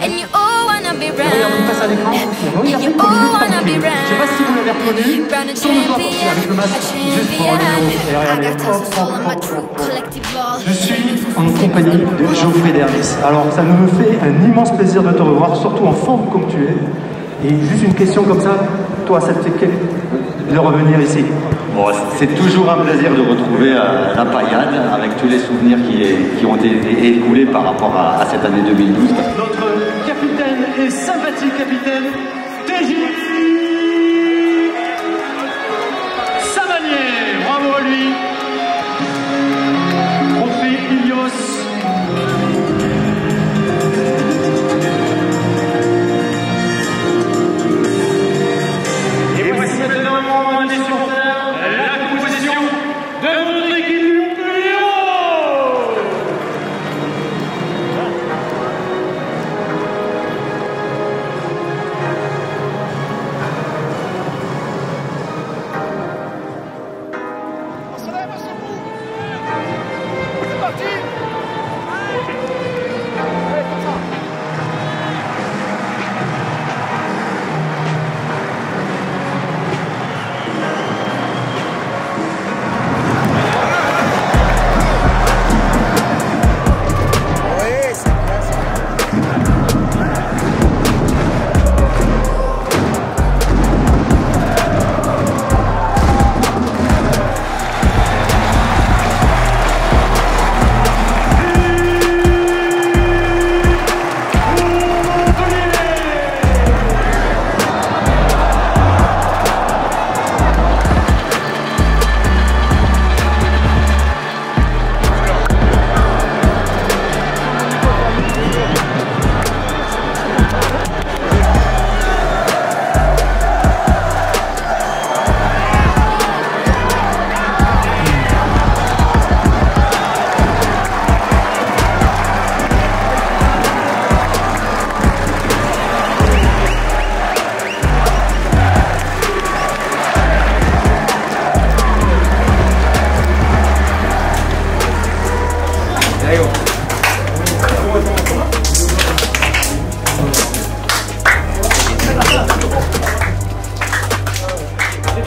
and you all wanna be. Je sais pas si vous l'avez reconnu. champion, avec le masque juste pour. Je suis en compagnie de Geoffrey Dernis. Alors, ça me fait un immense plaisir de te revoir, surtout en forme comme tu es. Et juste une question comme ça, toi, ça te fait quel de revenir ici Bon, c'est toujours un plaisir de retrouver euh, la paillade avec tous les souvenirs qui, qui ont été écoulés par rapport à, cette année 2012. Notre capitaine et sympathique capitaine, TJ 进。